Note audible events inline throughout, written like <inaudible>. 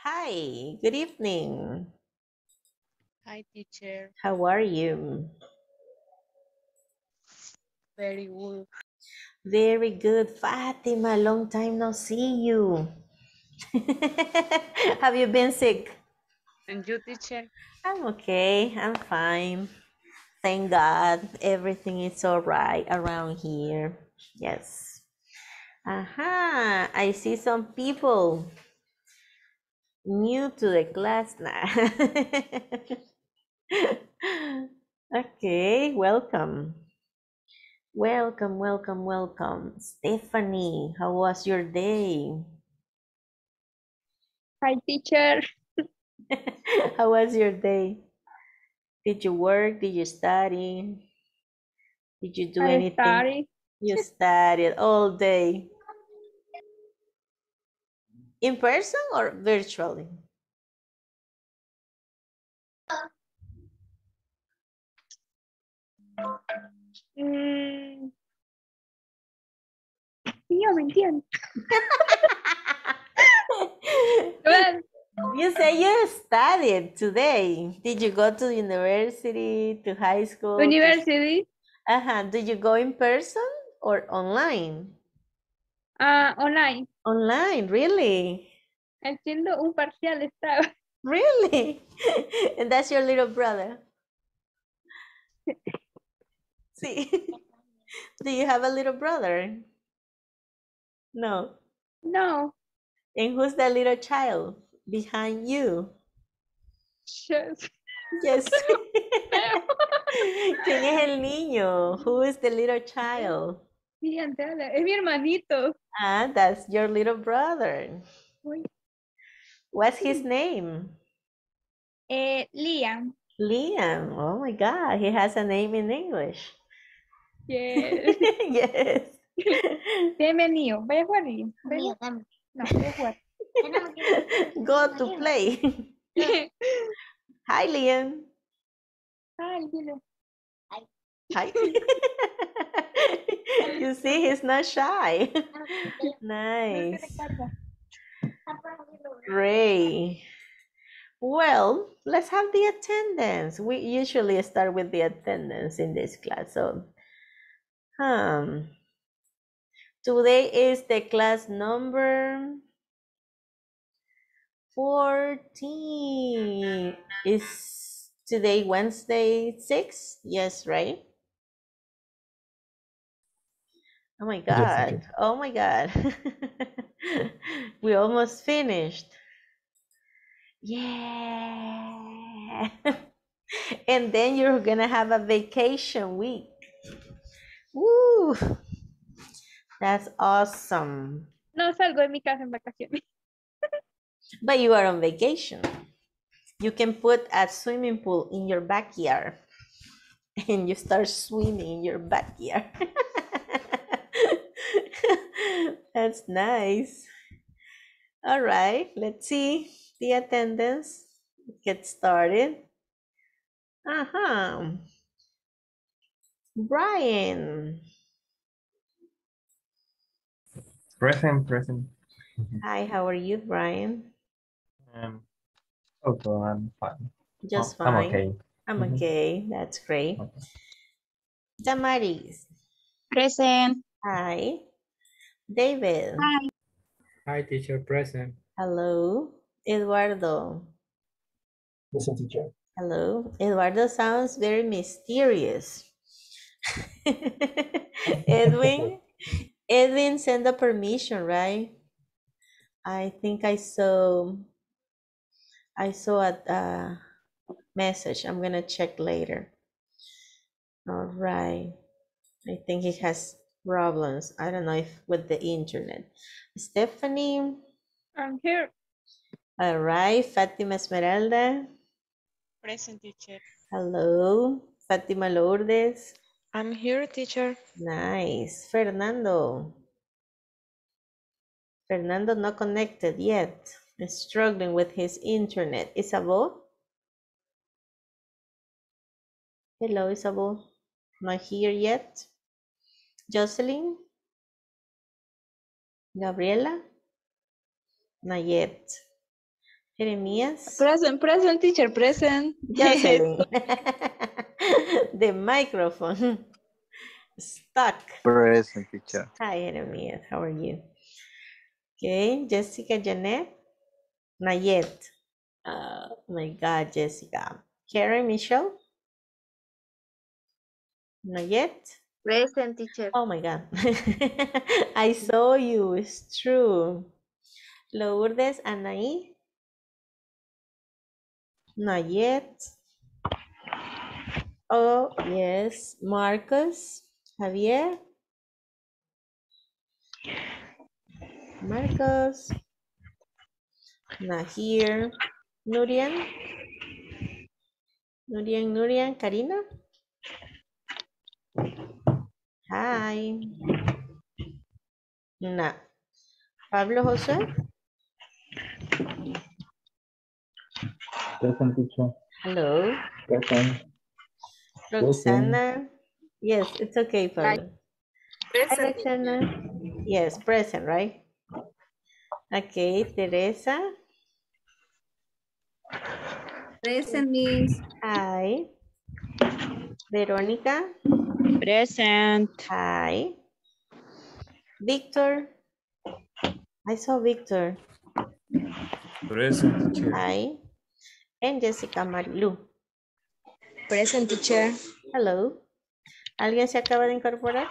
Hi, good evening. Hi, teacher. How are you? Very good. Very good. Fatima, long time no see you. <laughs> Have you been sick? And you, teacher? I'm okay. I'm fine. Thank God. Everything is all right around here. Yes. Aha, I see some people new to the class now. <laughs> okay, welcome. Welcome, welcome, welcome. Stephanie, how was your day? Hi, teacher. <laughs> how was your day? Did you work? Did you study? Did you do I anything? study. You studied all day. In person or virtually? Mm. Sí, yo me entiendo. <laughs> Well, You say you studied today. Did you go to university, to high school? University, Uh-huh. Did you go in person or online? Ah, online. Online, really? Haciendo un parcial estaba. <laughs> Really? <laughs> and that's your little brother? See? <laughs> Do you have a little brother? No. No. And who's the little child behind you? Yes. Yes. ¿Quién es el niño? Who is the little child? Sí, Andrea, es mi hermanito. Ah, that's your little brother. Uy. What's his name? Eh, Liam. Liam. Oh my God, he has a name in English. Yes. <laughs> yes. Bienvenido. Vaya a jugar, Liam. Vaya a jugar. No, vaya a jugar. Go to play. Hi, Liam. Ay, dile. Hi. <laughs> <laughs> you see, he's not shy. <laughs> nice. Great. Well, let's have the attendance. We usually start with the attendance in this class. So, um, today is the class number 14. Is today Wednesday 6? Yes, right? Oh, oh my God. Oh my God. we almost finished. Yeah. <laughs> and then you're gonna have a vacation week. Woo. That's awesome. No salgo de mi casa en vacaciones. <laughs> But you are on vacation. You can put a swimming pool in your backyard <laughs> and you start swimming in your backyard. <laughs> That's nice. All right, let's see the attendance. Get started. Uh-huh. Brian. Present, present. <laughs> Hi, how are you, Brian? Um, also, I'm fine. Just Oh, fine. I'm okay. I'm Mhm. okay. That's great. Okay. Damaris. Present. Hi. David. Hi. Hi, teacher, present. Hello. Eduardo. Listen, teacher. Hello. Eduardo sounds very mysterious. <laughs> Edwin. <laughs> Edwin send a permission, right? I think I saw I saw a, a message. I'm gonna check later. All right. I think he has problems. I don't know if with the internet. Stephanie. I'm here. All right. Fatima Esmeralda. Present, teacher. Hello. Fatima Lourdes. I'm here, teacher. Nice. Fernando. Fernando not connected yet. Struggling with his internet. Isabel? Hello, Isabel. Not here yet. Jocelyn? Gabriela? Not yet. Jeremías. Present, present, teacher, present. Jocelyn. <laughs> <laughs> the microphone. Stuck. Present teacher. Hi, Jeremias. How are you? Okay, Jessica Janet. Nayet. Uh, oh my God, Jessica. Karen Michelle. Nayet. Present teacher. Oh my God. <laughs> I saw you. It's true. Lourdes Anaí. Nayet. Oh, yes. Marcos. Javier. Marcos. Nahir. Nurian. Nurian, Nurian. Karina. Hi. Na. Pablo José. Present teacher. Hello. Present. Roxana. Yes, it's okay, Pablo. Hi, Roxana. Yes, present, right? Okay, Teresa. Present means Hi. Verónica. Present. Hi. Victor. I saw Victor. Present teacher. Hi. And Jessica Marilu. present teacher. Hello. ¿Alguien se acaba de incorporar?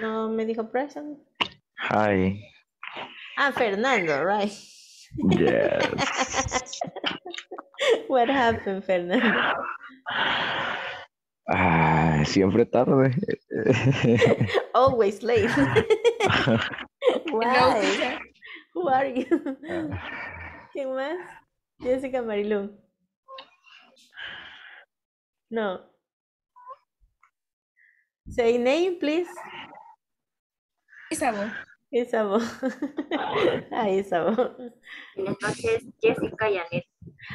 No me dijo present. Hi. Ah, Fernando, right. Yes. <laughs> What happened, Fernando? Ah, siempre tarde. <laughs> Always late. <laughs> Why? Who are you? ¿Quién más? Jessica Marilu. No. Say name, please. Isabel. Isabo. Hi, Isabo. Entonces, Jessica Janet.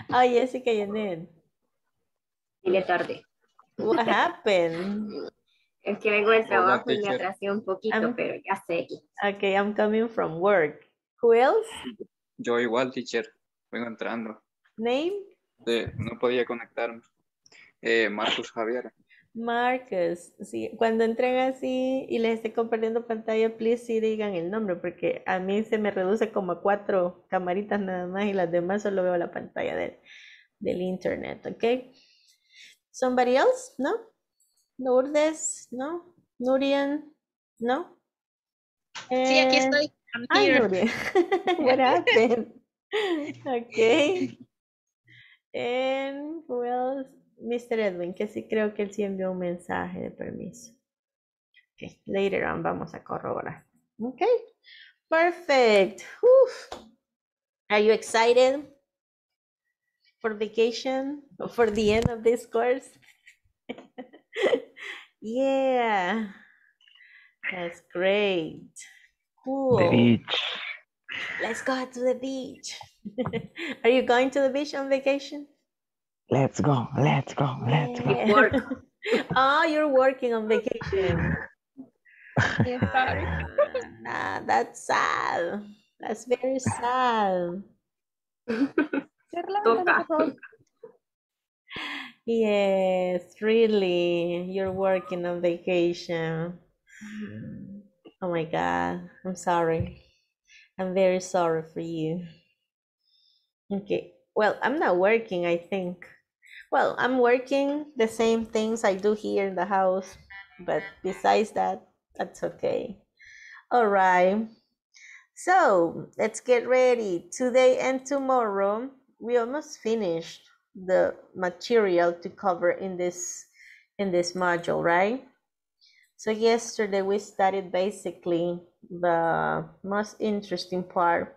Oh, Jessica Janet. Dile tarde. What happened? Es que vengo del trabajo y me atrasé un poquito, pero ya sé. Okay, I'm coming from work. Who else? Yo igual, teacher. Vengo entrando. Name? No podía conectarme. Eh, Marcos Javier. Marcus. Sí, cuando entren así y les esté compartiendo pantalla, please sí digan el nombre, porque a mí se me reduce como a cuatro camaritas nada más y las demás solo veo la pantalla del, del internet, ¿ok? Somebody else? No? Lourdes? No? Nurian? No? Sí, aquí Eh, estoy. I'm Hi, here. Nurian. <laughs> What happened? Okay. And who else? Mr. Edwin, que sí creo que él sí envió un mensaje de permiso. Okay, later on vamos a corroborar. Okay, perfect. Uf. Are you excited for vacation? <laughs> For the end of this course? <laughs> yeah, that's great. Cool. The beach. Let's go to the beach. <laughs> Are you going to the beach on vacation? Let's go, let's go, let's go. Yeah. work. oh, you're working on vacation. Yes, sorry. Ah, that's sad. That's very sad. Charla, Toca. Yes, really. You're working on vacation. Mm. Oh my God. I'm sorry. I'm very sorry for you. Okay. Well, I'm not working, I think. Well, I'm working the same things I do here in the house, but besides that, that's okay. All right. So let's get ready. Today and tomorrow, we almost finished the material to cover in this in this module, right? So yesterday we studied basically the most interesting part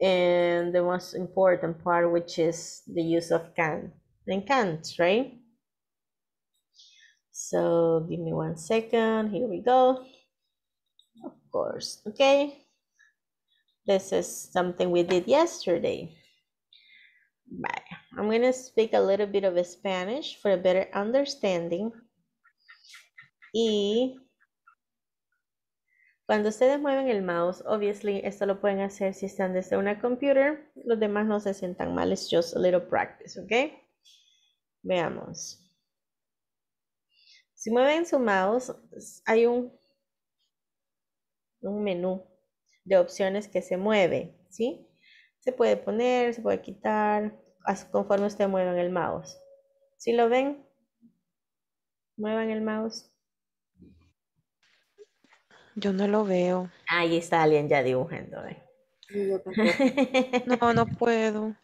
and the most important part, which is the use of can and can't, right? So give me one second. Here we go. Of course, okay. This is something we did yesterday. Bye. I'm going to speak a little bit of Spanish for a better understanding. Y Cuando ustedes mueven el mouse, obviously, esto lo pueden hacer si están desde una computer. Los demás no se sientan mal, it's just a little practice, ¿ok? Veamos. Si mueven su mouse, hay un, un menú de opciones que se mueve, ¿sí? Se puede poner, se puede quitar, conforme ustedes muevan el mouse. ¿Sí lo ven? Muevan el mouse. Yo no lo veo. Ahí está alguien ya dibujando. ¿eh? <laughs> No, no puedo.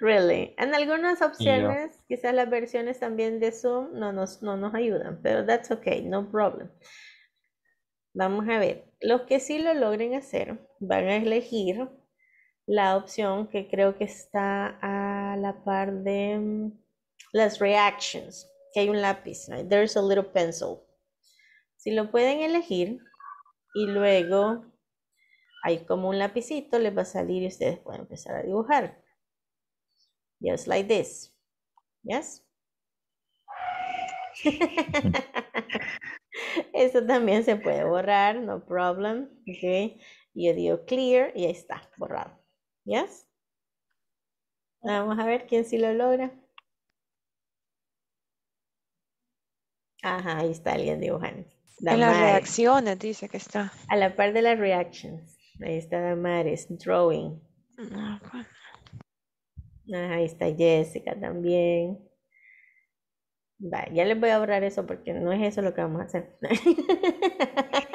Really. En algunas opciones, quizás las versiones también de Zoom no nos, no nos ayudan, pero that's okay, no problem. Vamos a ver. Los que sí lo logren hacer van a elegir la opción que creo que está a la par de mm, las reactions, que hay un lápiz, right? There's a little pencil. Si lo pueden elegir y luego hay como un lapicito, les va a salir y ustedes pueden empezar a dibujar. Just like this. Yes? <laughs> Eso también se puede borrar, no problem. Ok. Yo digo clear y ahí está, borrado. Yes? Vamos a ver quién sí lo logra. Ajá, ahí está alguien dibujando. En las Damares. reacciones dice que está. A la par de las reactions. Ahí está Damares, drawing. No, Ajá, ahí está Jessica también. Va, ya les voy a borrar eso porque no es eso lo que vamos a hacer. <laughs>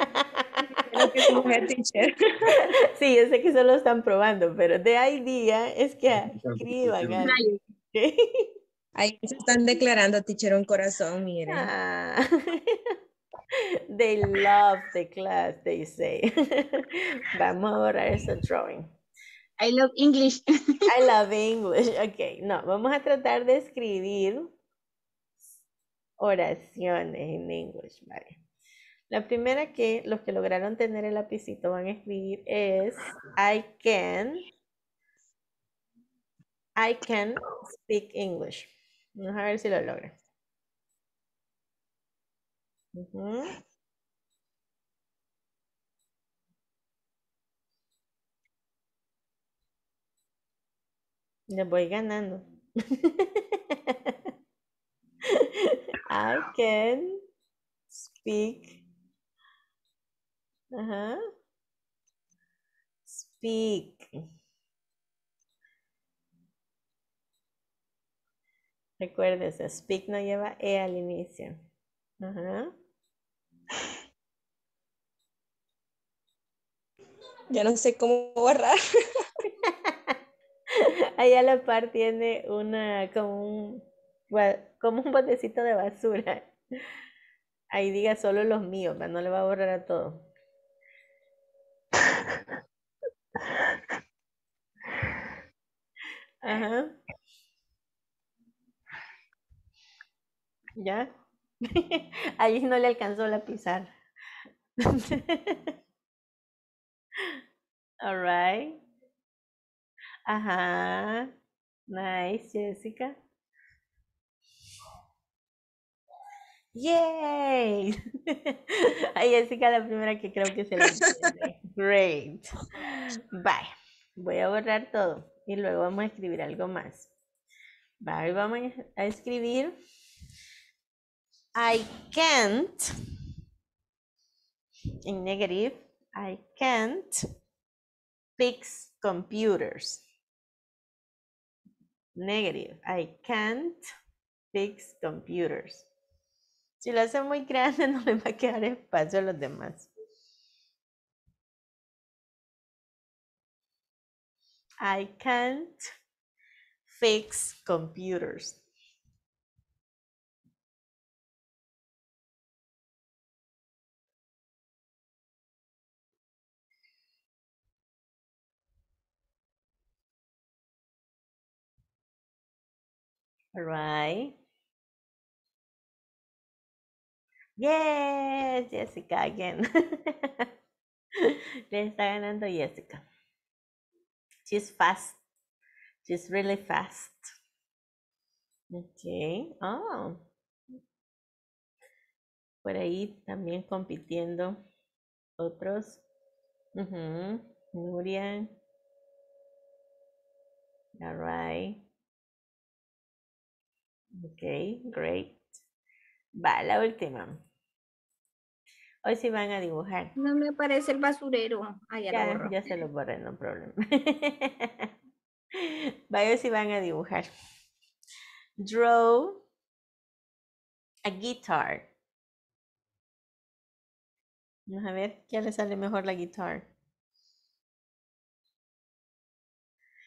Que su mujer, <laughs> teacher. <laughs> Sí, yo sé que solo están probando, pero the idea es que escriban. Ahí <laughs> se están declarando, teacher, un corazón, miren. Ah. They love the class, they say. Vamos a borrar ese drawing. I love English. I love English. Ok, no, vamos a tratar de escribir oraciones en English, ¿vale? La primera que los que lograron tener el lapicito van a escribir es I can I can speak English. Vamos a ver si lo logran. Les voy ganando. <laughs> I can speak. Ajá. Speak. Recuérdese, speak no lleva E al inicio. Ajá. Ya no sé cómo borrar. <laughs> Ahí a la par tiene una, como un, como un botecito de basura. Ahí diga solo los míos, no le va a borrar a todo. Ajá. ¿Ya? <laughs> Ahí no le alcanzó la pisar. <laughs> All right. Ajá. Nice, Jessica. Yay. <laughs> Ay, Jessica, la primera que creo que se lo entiende. Great. Bye. Voy a borrar todo y luego vamos a escribir algo más. Vamos a escribir. I can't. En negative. I can't fix computers. Negative. I can't fix computers. Si lo hace muy grande, <laughs> no le va a quedar espacio a los demás. I can't fix computers. All right. Yes, Jessica again. <laughs> Le está ganando Jessica. She's fast. She's really fast. Okay. Oh. Por ahí también compitiendo Otros. Ujú, Nuria. All right. Okay, great. Va, la última. Hoy sí van a dibujar. No me parece el basurero. Ah, ya, lo Ya, borró. ya se lo borré, no problema. <laughs> Vaya si van a dibujar. Draw a guitar. Vamos a ver quién le sale mejor la guitar.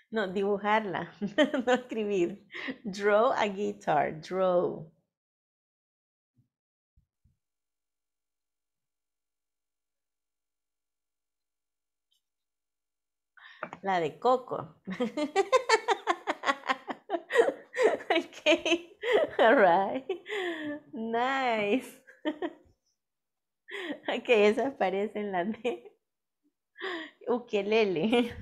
No, dibujarla, <laughs> no escribir. Draw a guitar, draw. La de Coco. <laughs> okay, all right. Nice. <laughs> Okay, esas parecen las de ukelele.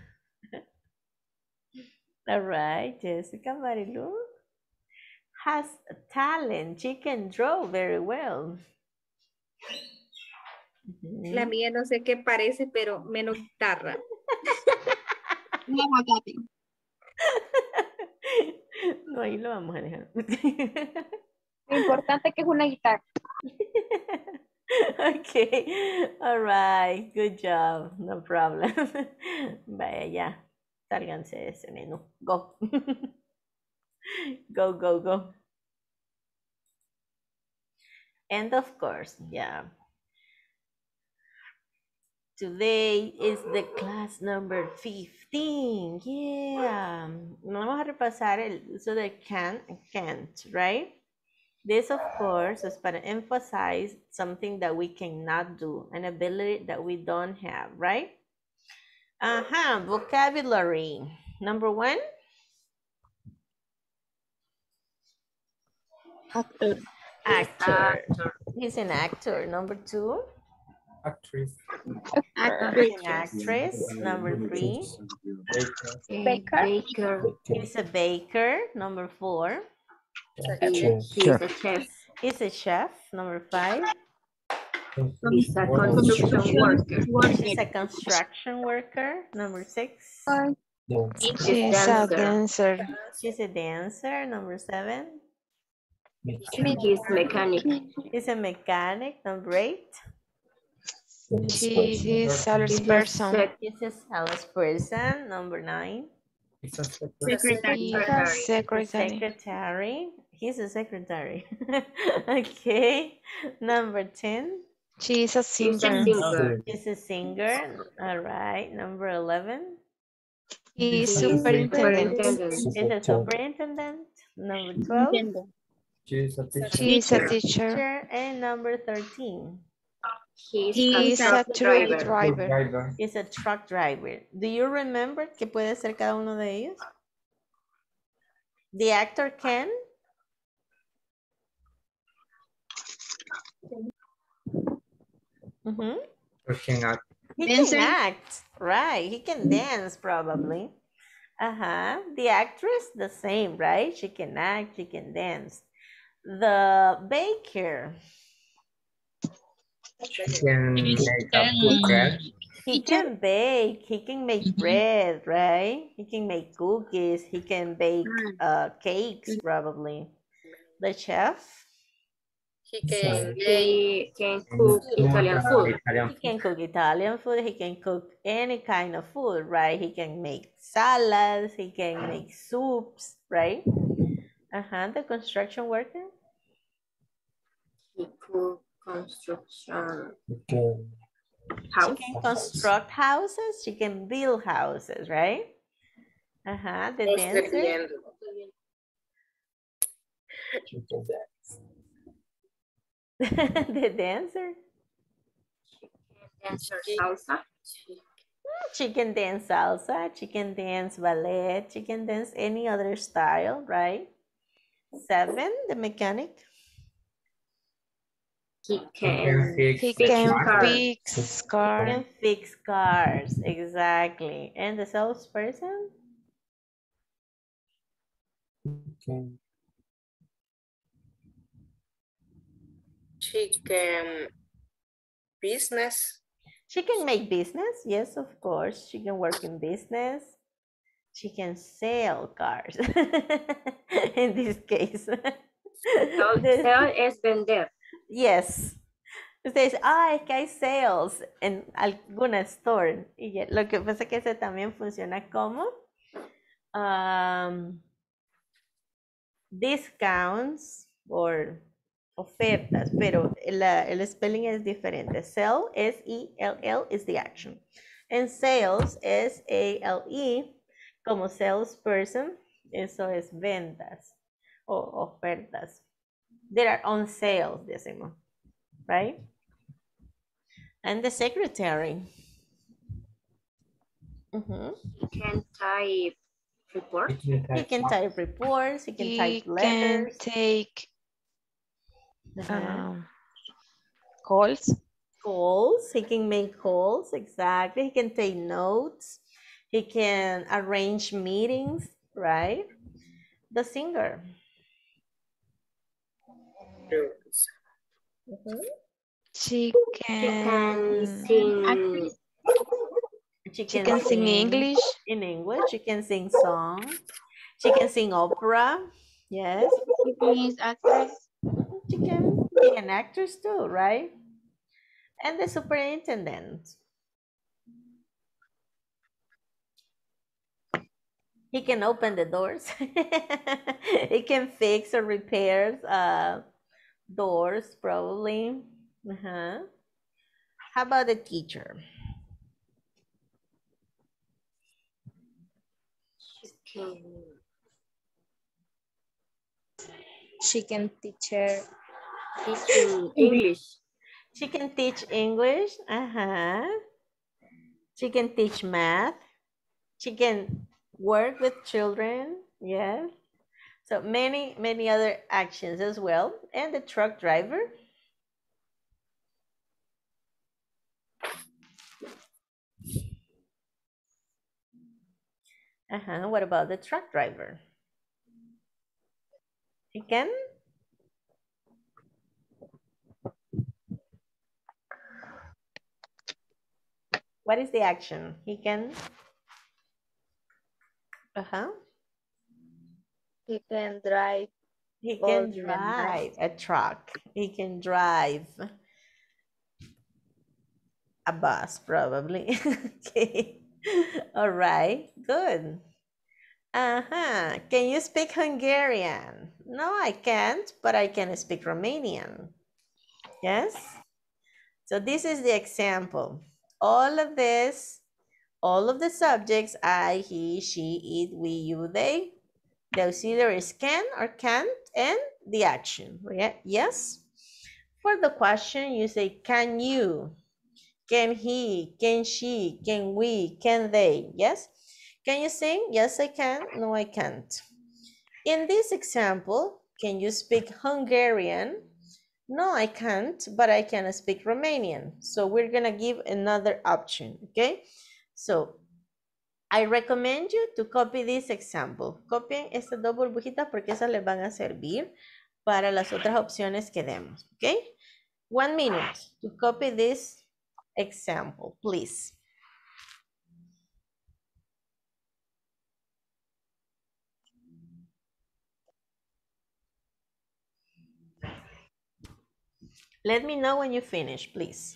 <laughs> All right, Jessica Marilu has talent. She can draw very well. La Ujú. mía no sé qué parece, pero menos guitarra. <laughs> No, ahí lo vamos a dejar. Lo importante es que es una guitarra. <laughs> Okay, all right, good job, no problem. <laughs> Vaya ya, sálganse de ese menú. Go. Go, go, go. And of course, yeah. Today is the class number 15. Yeah. Vamos a repasar el uso de can and can't, right? This, of course, is para emphasize something that we cannot do, an ability that we don't have, right? Uh-huh, vocabulary. Number one, Actor. actor. He's an actor. Number two, Actress. an actress. Number three, Baker. Baker. he's a baker. Number four, He's a Chef. he's a chef. Number five, He's a construction worker. he's a construction worker. Number six, She's a dancer. she's a dancer. Number seven, He's mechanic. he's a mechanic. Number eight, She is a salesperson. he's a salesperson. Number nine, It's a Secretary. She's secretary. secretary. He's a secretary. <laughs> okay. Number 10, She's a singer. he's a singer. All right. Number 11, He's superintendent. he's a superintendent. Number 12, She's a teacher. She's a teacher. teacher. And number 13, He's a truck driver. Driver. is a truck driver. Do you remember qué puede ser cada uno de ellos? The actor can. Mhm. Working at He Dancer? can act, right? He can dance probably. Uh-huh. The actress, the same, right? She can act, she can dance. The baker, can make a food bread. he can bake, he can make bread, right? He can make cookies, he can bake uh, cakes probably. The chef, He can, they can cook Italian food. Italian he can cook Italian food, he can cook any kind of food, right? He can make salads, he can make soups, right? Uh-huh, the construction worker, He cook construction she house. can construct houses, she can build houses, right? Uh-huh, the dancer, <laughs> the dancer, Dancer salsa. she can dance salsa, she can dance ballet, she can dance any other style, right? Seven, the mechanic, He can can fix He can cars. fix car. can fix cars, exactly. And the salesperson, chicken business. She can make business. Yes, of course. She can work in business. She can sell cars. <laughs> in this case. Sell, <laughs> This- sell es vender. Yes. Usted dice, ah, es que hay sales en alguna store. Y lo que pasa es que ese también funciona como um, discounts or ofertas, pero el spelling es diferente. Sell, S-E-L-L, is the action. En sales, S-A-L-E, como salesperson, eso es ventas o ofertas. They are on sale, decimos, right? And the secretary. Mhm. He can type report. He can type reports, he can He type can letters. take uh-huh. um, calls. calls. He can make calls, exactly. He can take notes. He can arrange meetings, right? The singer. She can can sing. She she can sing English. In English, she can sing songs. She can sing opera. Yes. Is actress. She can be an actress too, right? And the superintendent. He can open the doors. <laughs> he can fix or repair uh, doors, probably. Uh-huh. How about the teacher? He can She can teach her. teach English. She can teach English. Uh-huh. She can teach math. She can work with children. Yes. So many, many other actions as well. And the truck driver. Uh-huh. What about the truck driver? He can What is the action? He can. Uh huh. He can drive. He can drive a truck. He can drive a bus, probably. <laughs> okay. All right. Good. Uh huh. Can you speak Hungarian? No, I can't, but I can speak Romanian. Yes. So this is the example. All of this, all of the subjects, I, he, she, it, we, you, they, the auxiliary is can or can't, and the action. Yes. For the question, you say, can you? Can he? Can she? Can we? Can they? Yes. Can you sing? Yes, I can. No, I can't. In this example, can you speak Hungarian? No, I can't, but I can speak Romanian. So we're gonna give another option, okay? So I recommend you to copy this example. Copien estas dos burbujitas porque esas les van a servir para las otras opciones que demos, okay? One minute to copy this example, please. Let me know when you finish, please.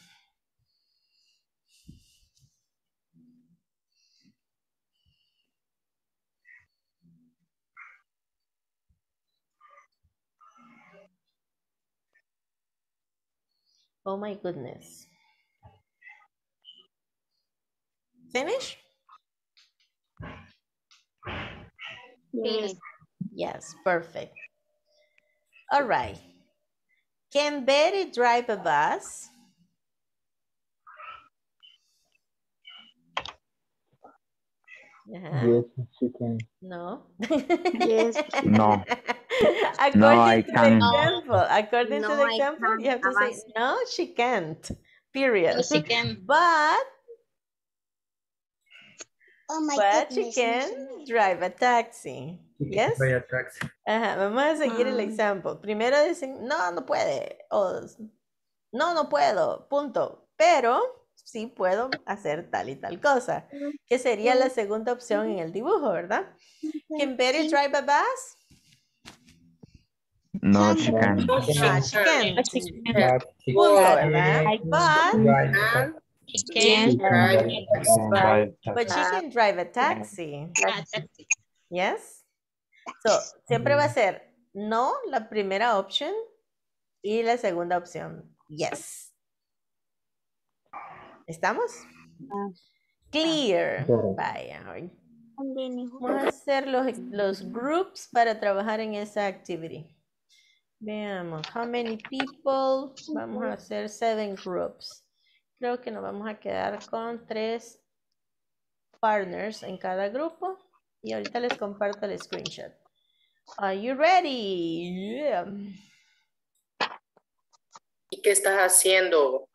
Oh my goodness. Finish? Yes. Yes, perfect. All right. Can Betty drive a bus? Yeah. Yes, she can. No. Yes. <laughs> No. According I to the can't. example, according to No, the I example, you have to can't. say no, she can't. Period. She <laughs> can. But Oh but she can drive a taxi. Yes. Taxi. Ajá, vamos a seguir el Ah. ejemplo. Primero dicen, no, no puede. O no, no puedo. Punto. Pero sí puedo hacer tal y tal cosa, que sería la segunda opción en el dibujo, ¿verdad? Can Betty drive a bus? No, she can't. She can. But she Punto, can ¿verdad? But, can drive Drive but she can drive a taxi. Yes. So, siempre va a ser no la primera opción y la segunda opción, yes. ¿Estamos? Clear. Vaya. Vamos a hacer los, los groups para trabajar en esa activity. Veamos, how many people? Vamos a hacer seven groups. Creo que nos vamos a quedar con tres partners en cada grupo. Y ahorita les comparto el screenshot. Are you ready? Yeah. ¿Y qué estás haciendo?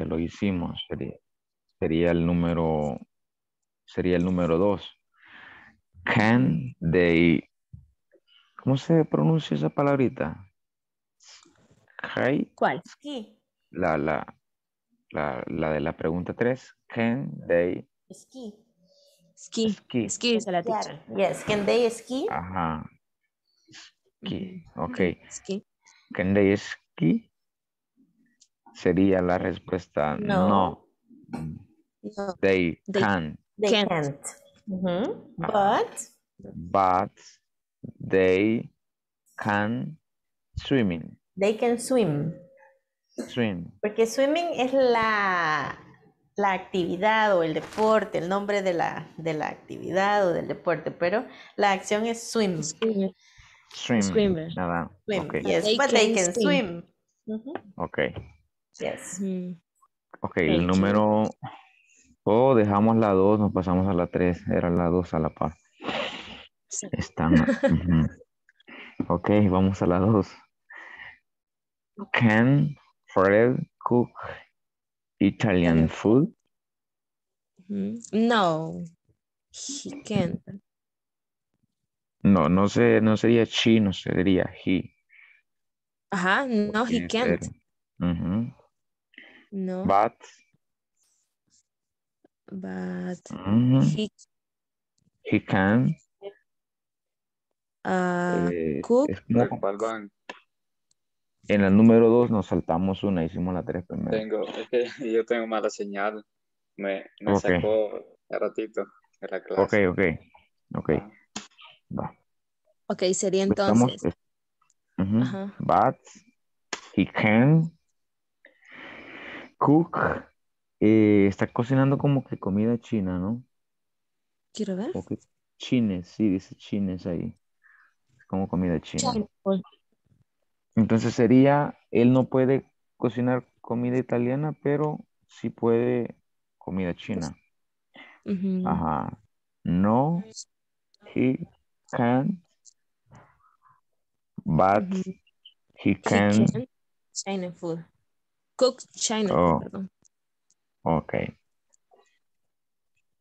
Ya lo hicimos. Sería, sería el número, sería el número dos. Can they, ¿cómo se pronuncia esa palabrita? Hi, ¿Cuál? Ski. la, la, la, la de la pregunta tres. Can they Ski. Ski. ski? Ski dice la teacher. Yes. Can they ski? Ajá. Ski. Ok. Ski. Can they ski? Sería la respuesta No. no. No. They, They can, They Can't. can't. Mhm. Ah. But but they can swimming. they can swim. Swim. Porque swimming es la, la actividad o el deporte, el nombre de la, de la actividad o del deporte, pero la acción es swim. Swimmer. Swim. Swimmer. Nada. Swim, Ok. yes, They but they can swim. swim. Mhm, Ok. Yes. Ok. El número. Oh, dejamos la 2, nos pasamos a la 3. Era la 2 a la par. Sí. Están. ujú. Ok, vamos a la 2. Can Fred cook Italian food? No. He can't. No, no sé, no sería chino, sería he. Ajá, no, he can't. ser. Ujú. No, But. but ujú, he He can. uh, eh, cook. en la número 2 nos saltamos una, hicimos la 3 primero. Tengo, es que <laughs> yo tengo mala señal. Me, me Ok. sacó hace ratito de la Ok, clase. ok. Ok. Ah, Va. Ok, sería Estamos. entonces. es- ujú, Ajá. But he can cook. eh, está cocinando como que comida china, ¿no? Quiero ver. Como que chines, sí, dice chines ahí. Como comida china. Food. Entonces sería, él no puede cocinar comida italiana, pero sí puede comida china. Ajá. No, he can, but he He can. can China food. Cook China Oh. perdón. Ok.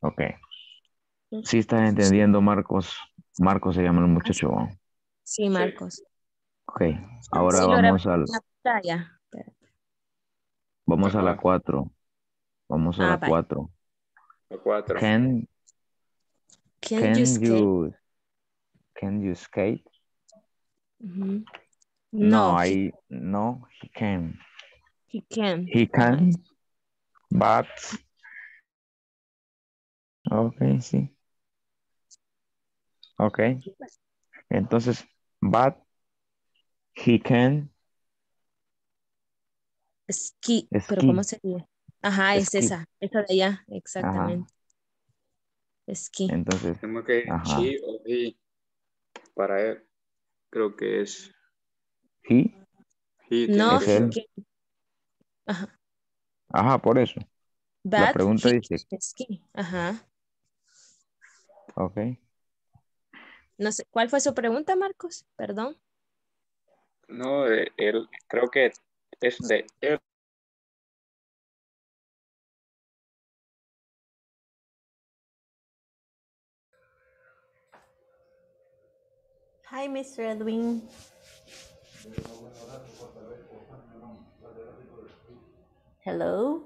Ok. Sí estás entendiendo, Marcos. Marcos se llama el muchacho. Sí, Marcos. Ok. Ahora Sí, vamos al, la vamos a la Ajá. 4. Vamos a Ah, la vale. 4. los cuatro. Can, Can, can you skate? you, can you skate? Ujú. No, No, he, ahí no, he can. He can. He can, but. Ok, sí. Ok. Entonces, but he can Ski, pero ski. ¿cómo sería? Ajá, es Ski. esa, esa de allá, Ajá. exactamente. Ski. Entonces, Tenemos que Ajá. she o he para él. Creo que es he, he. No, es he. Ajá. Ajá, por eso. La But pregunta he dice, ski. Ajá. ok. No sé, ¿cuál fue su pregunta, Marcos? Perdón. No, él, creo que es de él. Hi, Mr. Edwin. Hello.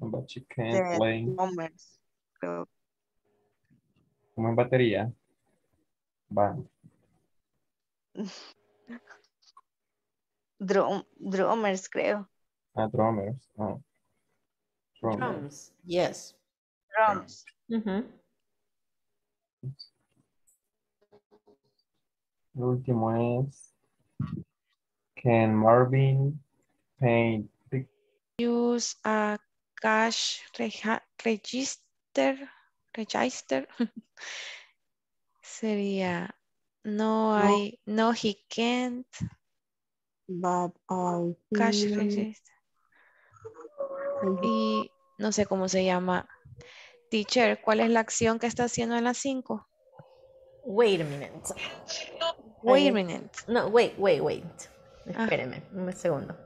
But you can't de play. drummers, creo. Como en batería. Va. <laughs> Drum, drummers, creo. Ah, drummers. Ah. Drummers. Drums. Yes. Drums. Mhm. El último es. Can Marvin paint Use a cash reja- register. Register. <laughs> Sería no hay, no he can't But I cash. Y no sé cómo se llama. Teacher, ¿cuál es la acción que está haciendo en las 5? Wait a minute. Wait a Eh, minute. No, wait, wait, wait. Ah. Espéreme un segundo.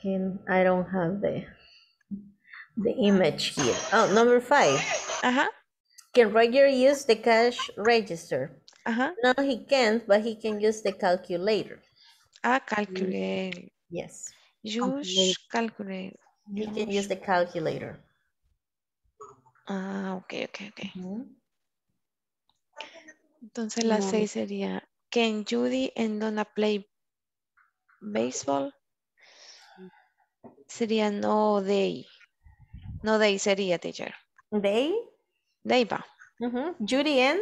Can I don't have the the image here. Oh, number five. Ajá, Can Roger use the cash register? ajá. No, he can't, but he can use the calculator. Ah, calculate. Yes, Use calculate. he can use the calculator. Ah, ok, ok, ok. Ujú. Entonces la No. sería, can Judy and Donna play baseball? Sería no they. No they sería, teacher. They, They va. ujú, Judy and,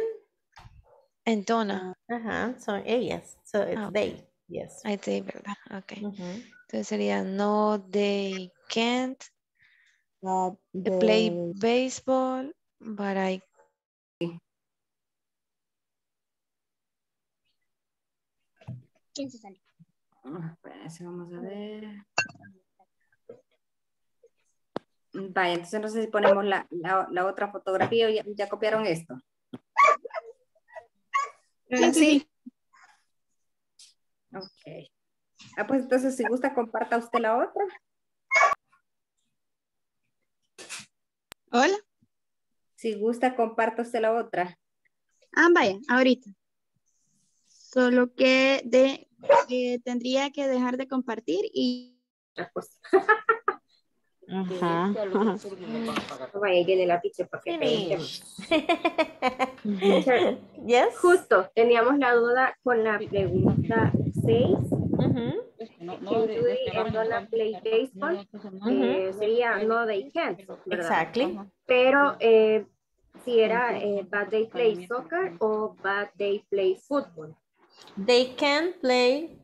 And Donna. uh-huh, so ellas, so it's Ah, ok. they, yes. Ahí they, ¿verdad? Ok. Ujú. Entonces sería no they can't play they- baseball, but I Ah, espérense, vamos a ver. Vaya, entonces no sé si ponemos la, la- la otra fotografía o ya, ya copiaron esto. Sí. Ok. Ah, pues entonces si gusta comparta usted la otra. Hola. Si gusta comparta usted la otra. Ah, vaya, ahorita. Solo que de, que tendría que dejar de compartir y Otra cosa. <laughs> Ajá. Vaya, llene <laughs> la ficha para que <laughs> Finish. Teacher, Yes. Justo, teníamos la duda con la pregunta 6. Ujú. Can Judy and Donna play baseball? Eh, sería no they can't, ¿verdad? Exactly. Pero eh, si era eh, but they play soccer o but they play football. They can play,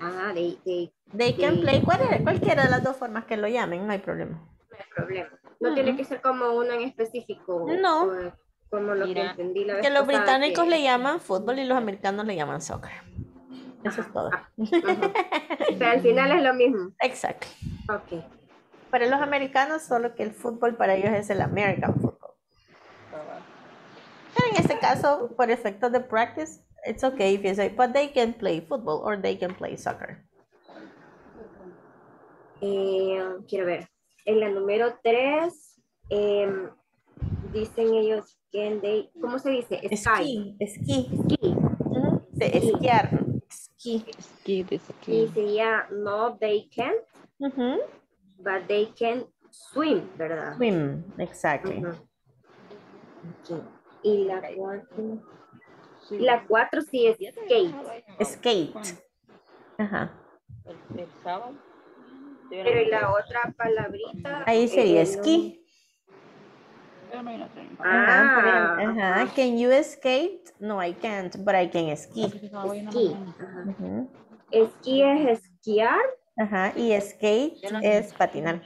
Ah, they, they, they can play, cual- cualquiera de las dos formas que lo llamen, no hay problema. no hay problema. No tiene que ser como uno en específico. No. o, como lo que entendí la vez Que los británicos que- le llaman fútbol y los americanos le llaman soccer. Eso es todo. Ajá. Pero al final es lo mismo. Exacto. Ok. Para los americanos, solo que el fútbol para ellos es el American football. Pero en este caso, por efectos de practice, it's okay if you say, but they can play football or they can play soccer. Eh, quiero ver. en la número 3, dicen ellos que they, ¿cómo se dice? Esquí, esquí. Esquí. De esquiar. Esquí. Y sería no, they can't, but they can swim, ¿verdad? Swim, exactly. Y la cuatro. La cuatro sí es skate. Skate. Ajá. Pero y la otra palabrita. Ahí sería eh, esquí. no. Ajá, Ah, ajá. Can you skate? No, I can't, but I can ski. esquí. Ajá. Ujú. Esquí es esquiar. Ajá, y skate es patinar.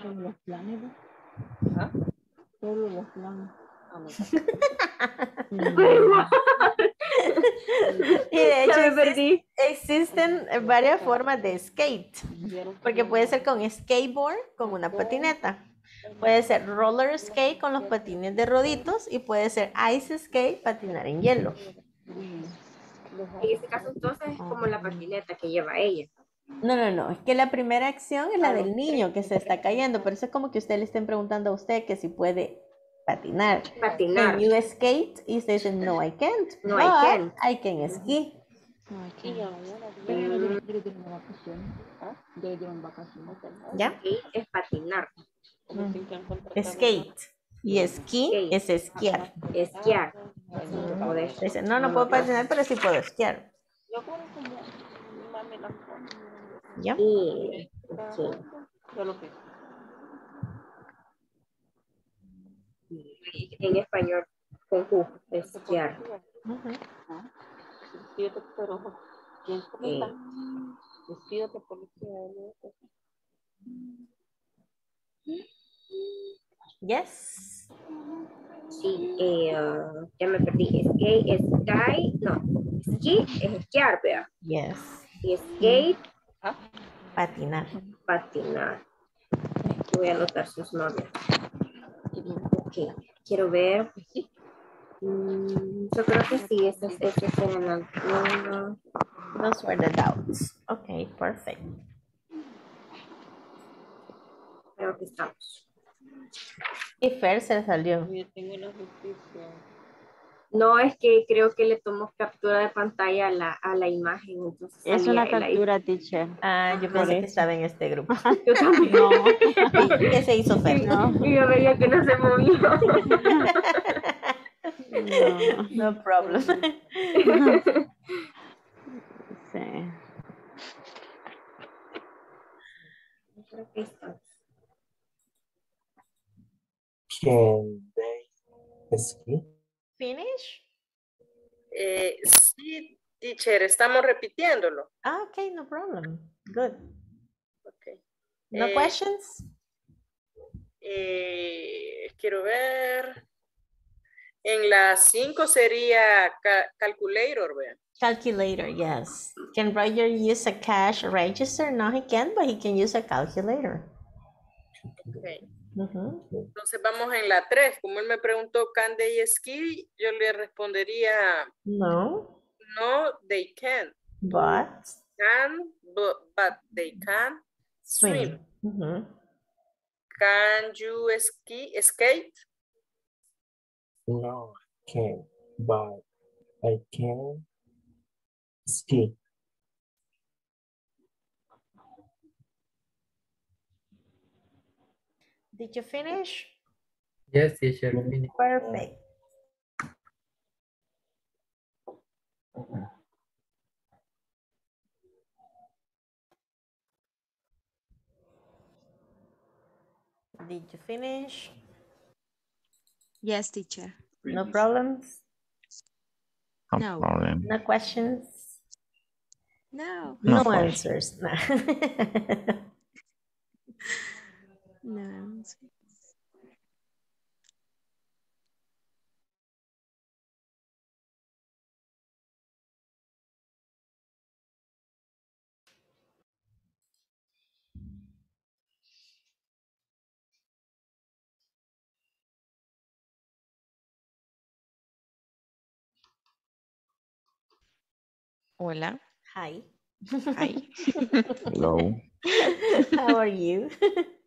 <laughs> Y de hecho me perdí. existen varias formas de skate, porque puede ser con skateboard, con una patineta. Puede ser roller skate con los patines de roditos y puede ser ice skate, patinar en hielo. En este caso, entonces, es como la patineta que lleva ella. No, no, no, es que la primera acción es la del niño que se está cayendo, pero eso es como que usted le estén preguntando a usted que si puede patinar. Patinar. Can you skate? Y usted dice, no, I can't. No, I can't. I can ski. ¿Ya? Sí, es patinar. Skate. Y esquí es esquiar. Esquiar. Poder. Dice, no, no puedo patinar, pero sí puedo esquiar. ¿Ya? Y, ok. En español, con Q, esquiar. Ujú. Eh, Yes. sí, eh, ah, ya me perdí. Skate, sky, no. Ski es esquiar, vea. Yes. Y skate, Patinar. patinar. Voy a anotar sus nombres. Ok, quiero ver. Mm, yo creo que sí, esos, esos eran algunos. Those were the doubts. Okay, perfect. Creo que estamos. Y Fer se salió. No, es que creo que le tomó captura de pantalla a la, a la imagen. Entonces Es una captura, teacher. Ah, yo Por pensé que estaba en este grupo. <laughs> Yo también. No. ¿Y <laughs> ¿Qué se hizo Fer? No. Y yo veía que no se movía. <laughs> No. No problem. Sí. Creo que. Can they? Finish? Eh, sí, teacher, estamos repitiéndolo. Ah, okay, no problem. Good. Ok. No Eh, questions? Eh, quiero ver. En la 5 sería ca- calculator, vean. Calculator, yes. Can Roger use a cash register? No, he can't, but he can use a calculator. Entonces vamos en la 3. Como él me preguntó, ¿can they ski? Yo le respondería, No, no, they can. but Can, but, but they can swim. Can you ski, skate? No, I can't, but I can ski. Did you finish? Yes, teacher. finish. Perfect. Did you finish? Yes, teacher. No problems? No, No. problem. No questions? No. No No answers. No. <laughs> <laughs> No. Hola. Hi. Hi. <laughs> Hello. How are you? <laughs>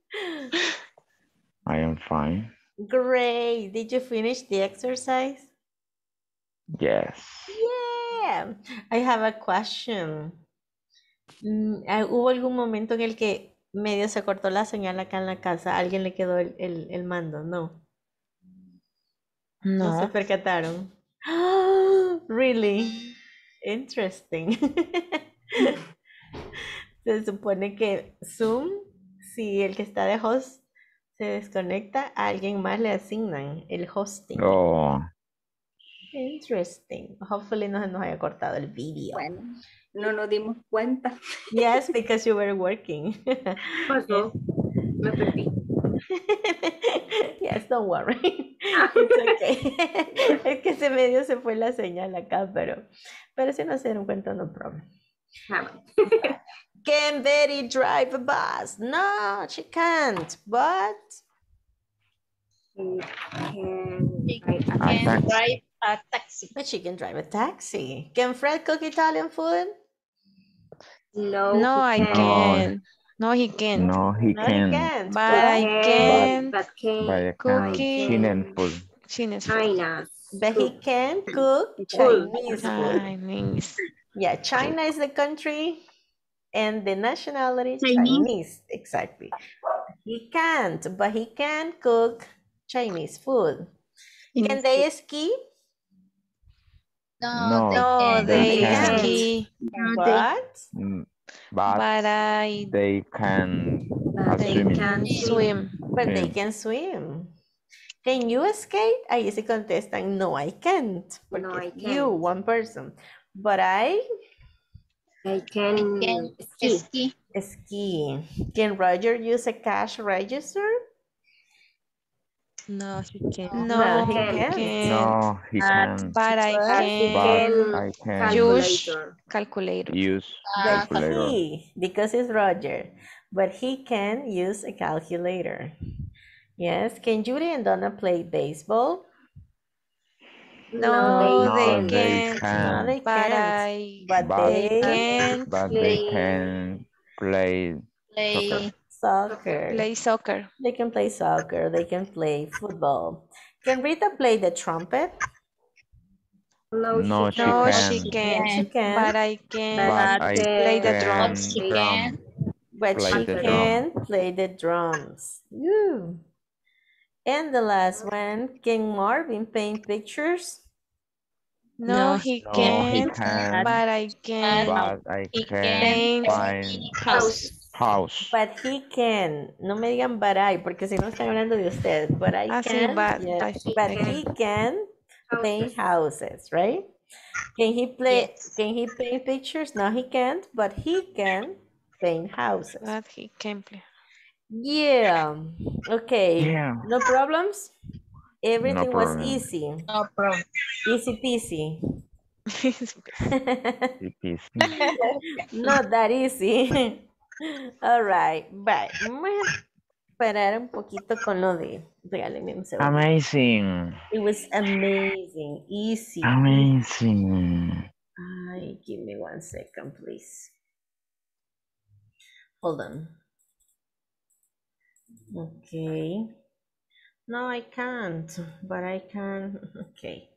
I am fine. Great. Did you finish the exercise? Yes. Yeah. I have a question. Mm, ah, ¿Hubo algún momento en el que medio se cortó la señal acá en la casa? ¿A ¿Alguien le quedó el, el- el mando? No. No se No. percataron. <gasps> Really? Interesting. <laughs> Se supone que Zoom, si el que está de host se desconecta, a alguien más le asignan el hosting. Oh, Interesting. Hopefully no se nos haya cortado el video. Bueno, no nos dimos cuenta. <laughs> Yes, because you were working. <laughs> Pasó. Me perdí. <laughs> Yes, don't worry. It's okay. Es que ese medio se fue la señal acá, pero, pero si no se dieron cuenta, no problem. Ah, Can Betty drive a bus? No, she can't. But Can I can. drive a taxi. but she can drive a taxi. Can Fred cook Italian food? No, No, I he can. No, he can't. No, he No, he can. can't. But But, I can But can But I can. Cooking. Chilean food. Chinese food. China. but he can cook Chinese food. Chinese. Yeah, China is the country and the nationality Chinese. Chinese. Exactly. He can't, but he can cook Chinese food. Can they ski? No, No, they they can't. ski. But Mm, But But I they can They swimming. can swim. but they can swim. Can you skate? Ahí se contestan, no, I can't. Porque No, I can't. You, one person. But I I can Can ski. ski. ski. Can Roger use a cash register? No, he can't. No, No, he he can't. can't. No, he can. But I But he can But I can use Calculator. calculator. use But calculator. he, because it's Roger, but he can use a calculator. Yes, can Judy and Donna play baseball? No, No, they they can't. They But can't. I But But- they can But they Play- can play Play. soccer. play soccer. They can play soccer. They can play football. Can Rita play the trumpet? No, No, she she No, can. she She can't. can, But I can But I play the drums. She can. but play she the drum. can play the drums. Woo. And the last one, can Marvin paint pictures? No, No, he No, he can't. But I can But I He can Paint find House. house. But he can. No me digan but I, porque si no están hablando de usted. But I Ah, sí, can. but- yes, but he but can. he can paint houses, right? Can he play? Yes. Can he paint pictures? No, he can't. But he can paint houses. But he can play. Yeah. Okay. Yeah. No problems. Everything was problem. easy. No problem. Easy peasy. <laughs> Not that easy. <laughs> All right. Bye. Voy a parar un poquito con lo de. Regálenme un segundo. Amazing. It was amazing, easy. Amazing. Ay, give me one second, please. Hold on. Okay. No, I can't, but I can. <laughs> Okay.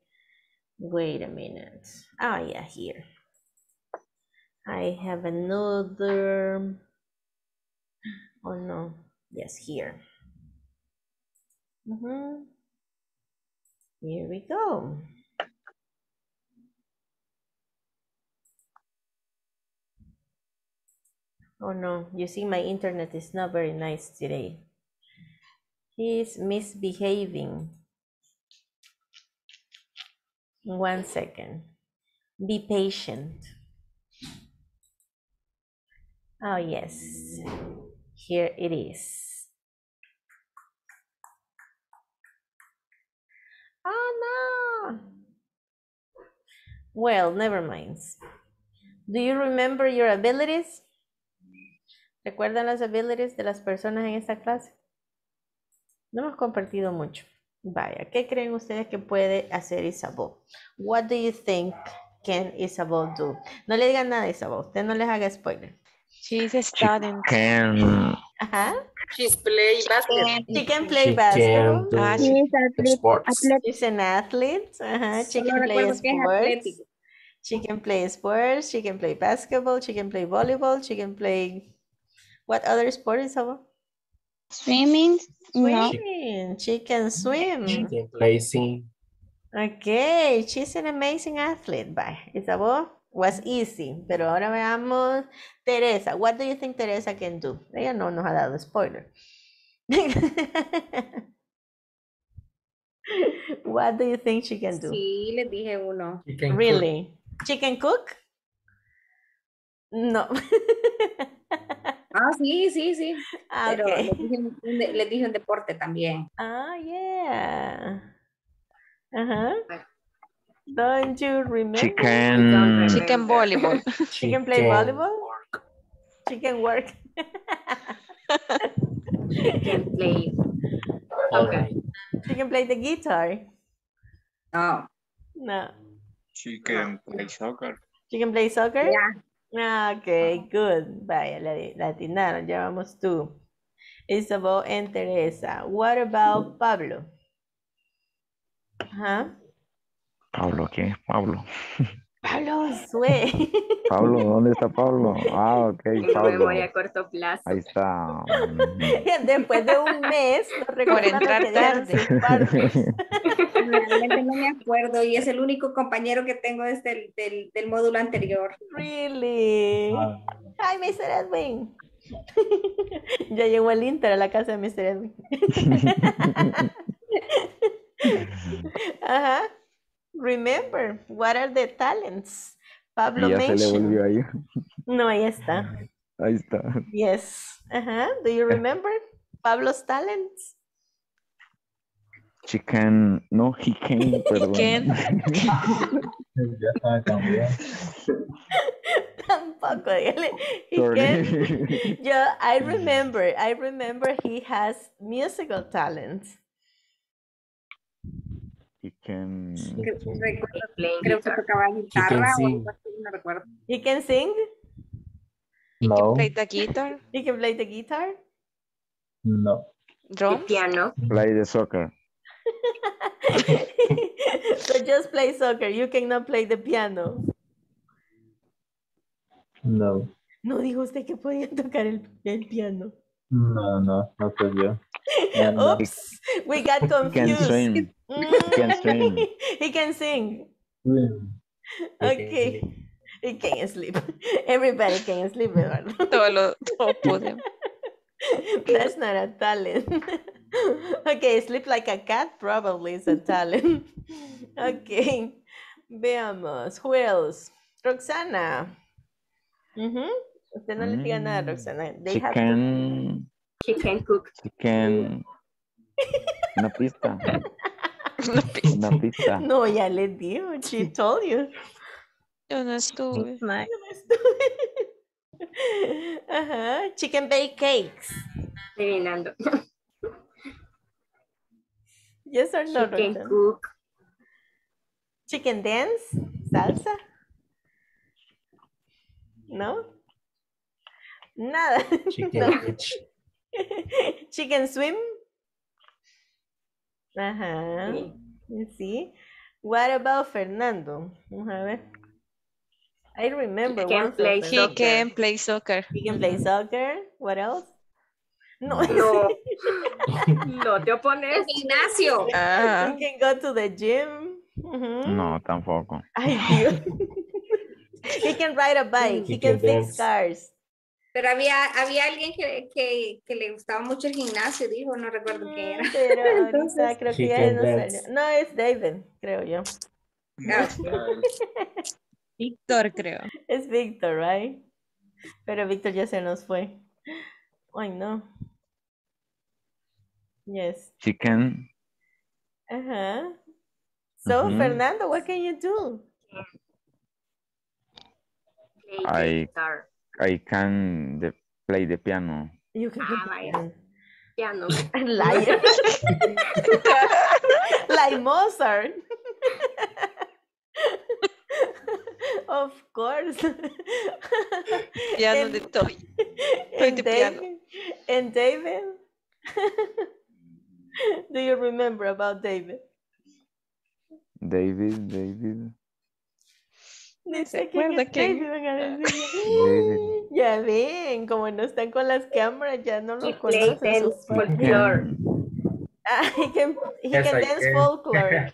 Wait a minute. Oh, yeah, here. I have another. Oh, no. Yes, here. Mhm. Here we go. Oh no, you see my internet is not very nice today. He's misbehaving. One second. Be patient. Oh yes, here it is. Oh no! Well, never mind. Do you remember your abilities? ¿Recuerdan las abilities de las personas en esta clase? No hemos compartido mucho. Vaya, ¿qué creen ustedes que puede hacer Isabel? What do you think can Isabel do? No le digan nada a Isabel, usted no les haga spoiler. She's studying. Can Ajá. She's play basketball. She can play She basketball. can Ah, She is athlete- sports. She's an athlete. Ajá. She can play sports. She can play sports. She can play basketball. She can play volleyball. She can play. What other sport is about? Swimming. No. Swim. She can She swim. can play sing. Okay, she's an amazing athlete. Bye. Isabel was easy, pero ahora veamos Teresa. What do you think Teresa can do? Ella no nos ha dado spoiler. <laughs> what do you think she can do? Sí, les dije uno. She can cook. Really? She can cook? No. <laughs> Ah, sí, sí, sí. Ah, Pero okay. les, dije, un- un de- les dije un deporte también. Ah, yeah. Uh-huh. Don't you remember? can Chicken volleyball. She can play volleyball? Can work. Can play. She can play the guitar. No. No. She can play soccer. She can play soccer? Yeah. Ah, okay, good. Vaya, la, la atinaron, ya vamos tú. Isabel and Teresa. What about Pablo? Huh? Pablo, ¿qué? Pablo. <laughs> Pablo Sue. Pablo, ¿dónde está Pablo? Ah, ok, <laughs> Pablo. memoria a corto plazo. Ahí está. <laughs> Después de un mes, no recuerdo lo entrar tarde. Realmente no me acuerdo y es el único compañero que tengo desde el del, del módulo anterior. Really? Ay, Mr. Edwin. <laughs> ya llegó el Inter a la casa de Mr. Edwin. Ajá. Remember, what are the talents? Pablo Y ya se le mentioned. volvió ahí. No, ahí está. Ahí está. Yes. Ajá. Do you remember Pablo's talents? She can, no, he can, <laughs> perdón. can. <laughs> Ya sabe también. Tampoco, dígale. He Sorry. can- <laughs> Yo, I remember, I remember he has musical talents. He can, recuerdo- Playing creo que tocaba guitarra o sing. algo así, no recuerdo. He can sing. No, Play the guitar. He can play the guitar. no. El Drums. piano. play the soccer. <laughs> so just play soccer. You cannot play the piano. No. No dijo usted que podía tocar el, el piano. No, no, no soy yo. No. Oops, we got confused. He can confused. swim. He can swim. <laughs> He can sing. Swim. Okay. He can't sleep. <laughs> Everybody can sleep, Eduardo. <laughs> Todo lo todo podemos. That's not a talent. okay, sleep like a cat probably is a talent. okay. Veamos. Who else? Roxana. Mhm. Usted no le diga nada, Mm, Roxana. They She have to- can, She can cook. she can, <laughs> una pista, una pista. No, ya le digo. She told you. Yo no estuve. Ajá. Chicken bake cakes. Adivinando. Yes or no, can Roxana? cook. Chicken dance? Salsa? No? Nada. <laughs> Chicken No. <laughs> Chicken swim? Ajá. Sí. What about Fernando? Vamos a ver. I remember He can play He Fernando. can play soccer. He can play soccer. What else? No. No. <laughs> No te opones. Gimnasio. Ah, He can go to the gym. Ujú. No, tampoco. Ay, Dios. <laughs> He can ride a bike. He, He can, can fix cars. Pero había, había alguien que, que, que le gustaba mucho el gimnasio, dijo, no recuerdo quién era. Mm, Pero ahorita <laughs> Entonces, creo que ya no salió. No, es David, creo yo. Ah, <laughs> Víctor, creo. Es Víctor, right? Pero Víctor ya se nos fue. Ay, no. Yes. Can, Ajá. So, Ujú. Fernando, what can you do? I- guitar. I can the, play the piano. You can Ah, vaya. Piano. <laughs> <laughs> Liar. <laughs> like Mozart. Of course. Ya And- donde estoy. Estoy and tipeando. David, and David. Do you remember about David? David, David, Dice que acuerda en quién? David van a decir. David. <laughs> Ya ven, como no están con las cámaras, ya no He lo conocen. dance folklore. Ah, <laughs> he can, he Yes, can dance can. folklore.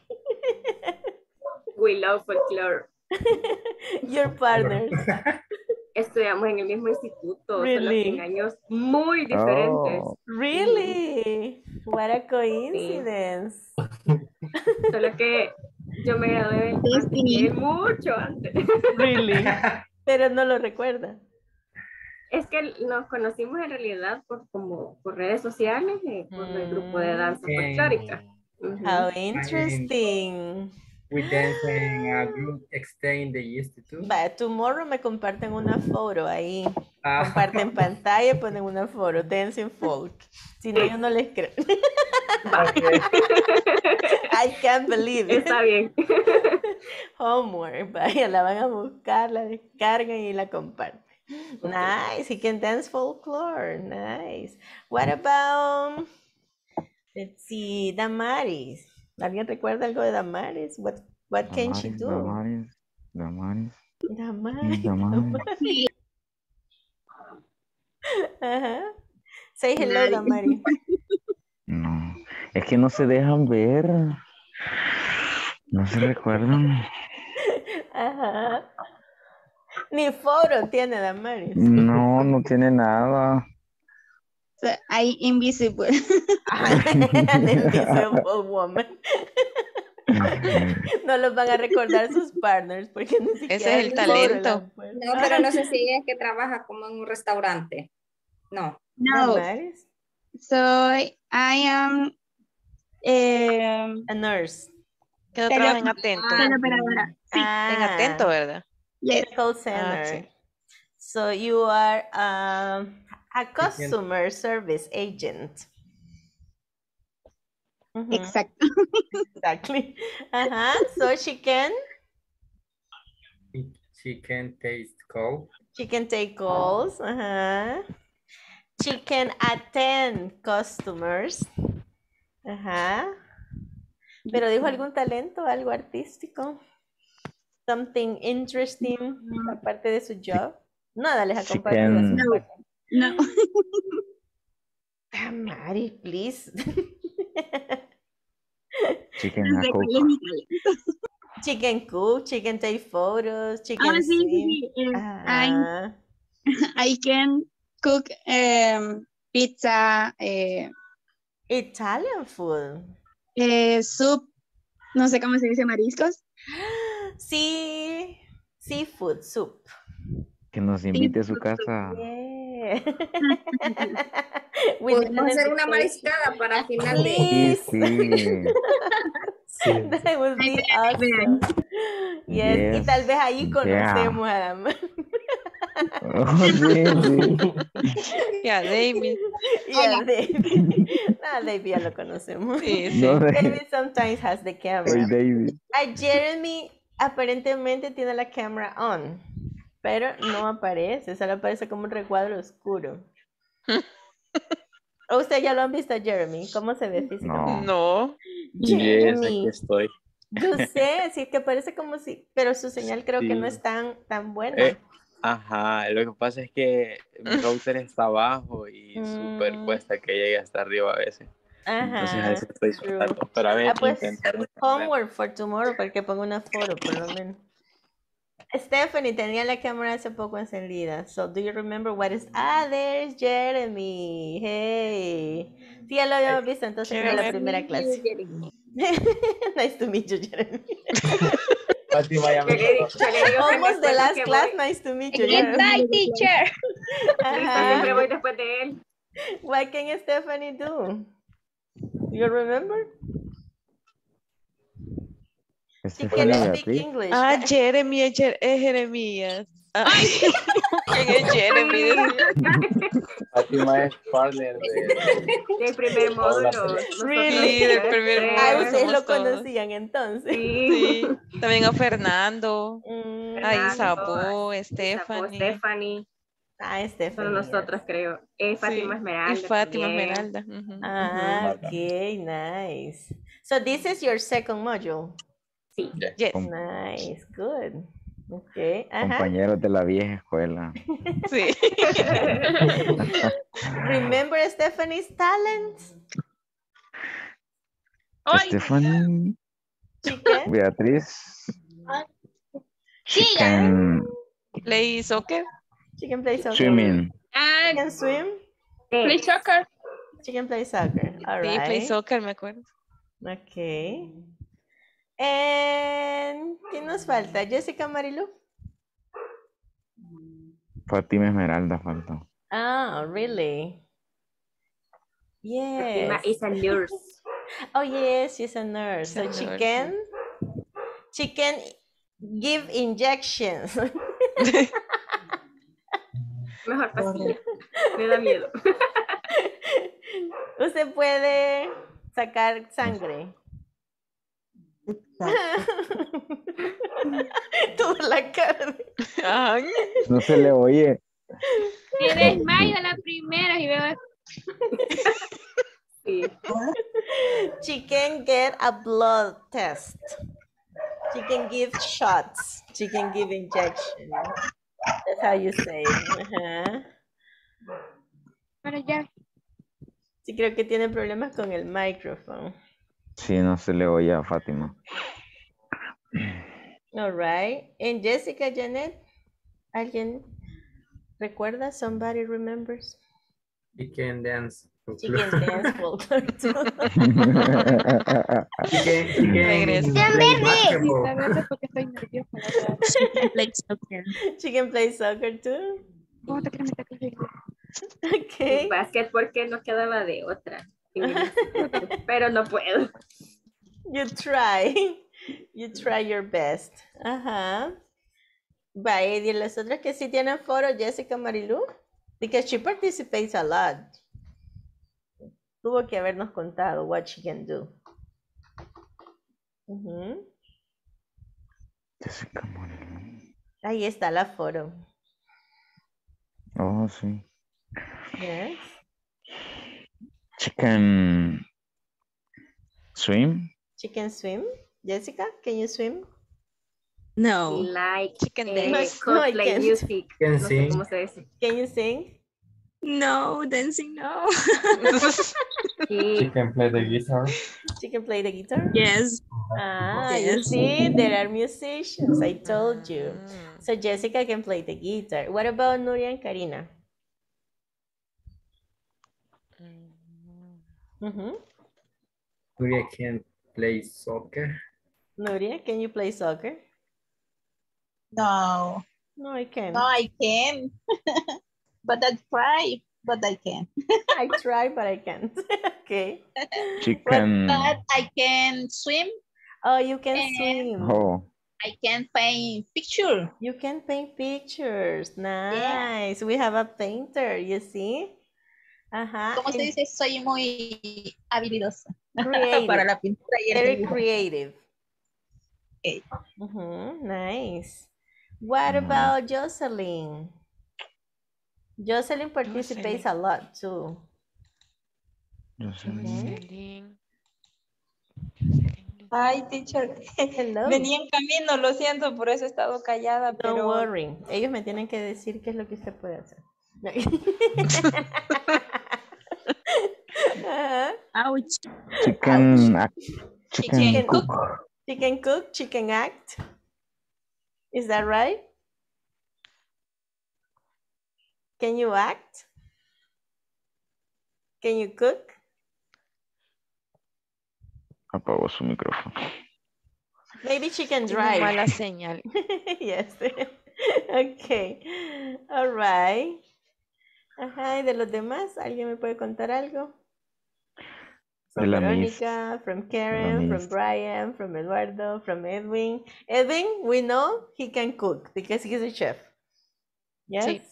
<laughs> We love folklore. Your partners. Estudiamos en el mismo instituto, solo Really? que en años muy diferentes. Oh, Really? What a coincidence. Solo que yo me gradué antes mucho antes. <laughs> Really? <laughs> Pero no lo recuerda. Es que nos conocimos en realidad por como por redes sociales y por el grupo de danza folclórica. Ujú. How interesting. We dance in a group extend the institute. Va, tomorrow me comparten una foto ahí. Ah. Comparten <laughs> pantalla, ponen una foto. Dancing folk. Si no, yo no les creo. Can't believe it. Está bien. <laughs> Homework. Vaya, la van a buscar, la descargan y la comparten. Nice. He can dance folklore. Nice. What about, let's see, Damaris? ¿Alguien recuerda algo de Damaris? What, what can she Damaris, do? Damaris, Damaris, Damaris. Damaris. <laughs> Ajá. Say hello, Damaris. No, es que no se dejan ver. No se recuerdan. <laughs> Ajá. Ni foro tiene Damaris. No, no tiene nada. So, I invisible. <laughs> An invisible woman. No los van a recordar sus partners porque ni siquiera Ese es el la talento. No, pero no sé si es que trabaja como en un restaurante. No. No. So I am eh, a nurse. Que no Tele- trabaja en atento. teleoperadora. Sí. En atento, ¿verdad? Yes. call center. sí. So you are um, a customer service agent. Exacto. <laughs> Exactly. Uh-huh. So she can She can taste cold. she can take calls. Uh-huh. She can attend customers. Ajá. Pero dijo algún talento, algo artístico. Something interesting aparte de su job. Nada les ha compartido. can- parte. No. Ah, Mari, please. <laughs> Chicken No talento. Chicken cook, chicken take photos, chicken Ah, sí, sí, sí. eh, <laughs> I can cook um, pizza, eh, Italian food. eh, soup, no sé cómo se dice mariscos. Sí, seafood soup. Que nos invite a su casa. Yeah. <laughs> Podemos hacer una mariscada para final de... Sí, Please. <laughs> sí. That would be awesome. Yes. Y Yes. tal vez ahí Yeah. conocemos a Dama. <laughs> Oh, sí, sí. Ya, David. Yeah, David. <laughs> Ah, David ya lo conocemos. Sí, sí. No, David sometimes has the Hey, camera. David. A Jeremy aparentemente tiene la cámara on, pero no aparece, solo aparece como un recuadro oscuro. <laughs> ¿O usted ya lo han visto a Jeremy? ¿Cómo se ve físicamente? No. No. Yes, aquí Jeremy, estoy. yo sé, sí que parece como si, pero su señal creo que no Sí. es tan, tan buena. Eh, Ajá, lo que pasa es que mi <laughs> router está abajo y súper Mm. cuesta que llegue hasta arriba a veces. Entonces a Ajá. veces estoy soltando. Pero a ver, Ah, pues. Homework for tomorrow, para que ponga una foto, por lo menos. Stephanie tenía la cámara hace poco encendida. So, do you remember what is? Ah, there's Jeremy. Hey. Sí, ya lo habíamos visto entonces en la primera clase. <laughs> nice to meet you, Jeremy. <laughs> Fátima ya Yo me le, conoce. yo le digo que Almost the después last que class. voy- Nice to meet you, Good Jeremy. night, teacher. yo siempre Ajá. voy después de él. What can Stephanie do? You remember? She Estefanía can speak Beatriz. English. Ah, Jeremy es Jer- es Jeremías. Ay, ¿Quién es <laughs> <laughs> Jeremy? Fátima es partner de... Del primer módulo. Really, del primer. Ah, módulo. ustedes lo conocían entonces. Sí. Sí, también a Fernando, Mm, a Isabel, Stephanie. Stephanie. ah, Stephanie. Son nosotros, creo. Eh, Fátima Sí, Esmeralda. Y Fátima también. Esmeralda. ujú. Ah, Ujú. okay, nice. So this is your second module. Sí. Yes. Nice, good. Okay, compañeros de la vieja escuela. <laughs> Sí. <laughs> Remember Stephanie's talents? Stephanie, Chicken, Beatriz. Chicken Play soccer. chicken play soccer. swimming. Ah, Chicken swim, Play soccer. chicken play soccer. All Sí, play right. soccer, me acuerdo. Okay. And ¿quién nos falta? Jessica Marilu. Fátima Esmeralda faltó. Ah, really? Fátima Yes. is a nurse. <laughs> Oh, yes, she's a nurse. She's a So nurse, chicken, chicken give injections. <laughs> Mejor pastilla. Me da miedo. <laughs> Usted puede sacar sangre. <laughs> Toda la cara. Ay, No se le oye. me desmayo a la primera y veo Sí. She can get a blood test. She can give shots. She can give injections. That's how you say. it. Ajá. Bueno, ya. Sí, creo que tiene problemas con el micrófono. Sí, no se le oye a Fátima. All right. And Jessica, Janet, ¿alguien recuerda? Somebody remembers? Chicken dance. Chicken dance <laughs> folder too. <laughs> Chicken, chicken Regresa. play basketball. Porque estoy nerviosa. Play soccer. Chicken play soccer too. ¿Cómo te quieres meter con el <laughs> Okay. Básquet porque no quedaba de otra. Pero no puedo. You try. You try your best. Ajá. Vaya, y las otras que sí tienen foro, Jessica Marilu, because she participates a lot. Tuvo que habernos contado what she can do. Ujú. Jessica Moreno. Ahí está la foro. Oh, sí. Yes. Chicken swim. Chicken swim. Jessica, can you swim? No. Like Chicken eh, dance. <laughs> No, I Coldplay can't. music. Can No sé sing. cómo se dice. Can you sing? No, dancing no. <laughs> Sí. can play the guitar. She can play the guitar? yes. Ah, you see, there are musicians, I told you. Mm. So Jessica can play the guitar. What about Nuria and Karina? Mhm. Nuria can play soccer. Nuria, can you play soccer? No, No, I can't. no, I can. <laughs> but I try, but I can. <laughs> I try, but I can't. <laughs> okay. Chicken. But I can swim. Oh, you can Eh. swim. Oh, I can paint picture. You can paint pictures. Nice. We have a painter, you see? Ajá. Como se dice, soy muy habilidosa <laughs> para la pintura y el Very dibujo. creative. Okay. Nice. What about Jocelyn? Jocelyn participates a lot too. Jocelyn. Ay, teacher. Hello. <laughs> Venía en camino, lo siento, por eso he estado callada, Don't pero worry. Ellos me tienen que decir qué es lo que usted puede hacer. <laughs> Ajá. Ouch. chicken. ac- Chicken Chicken cook. Chicken cook, chicken act. Is that right? Can you act? Can you cook? Apagó su micrófono. Maybe she can drive. mala señal. <laughs> yes. okay. All right. Ajá, ¿y de los demás? ¿Alguien me puede contar algo? De From la Miss. Veronica, from Karen, from Brian, from Eduardo, from Edwin. Edwin, we know he can cook because he's a chef. Yes? Sí.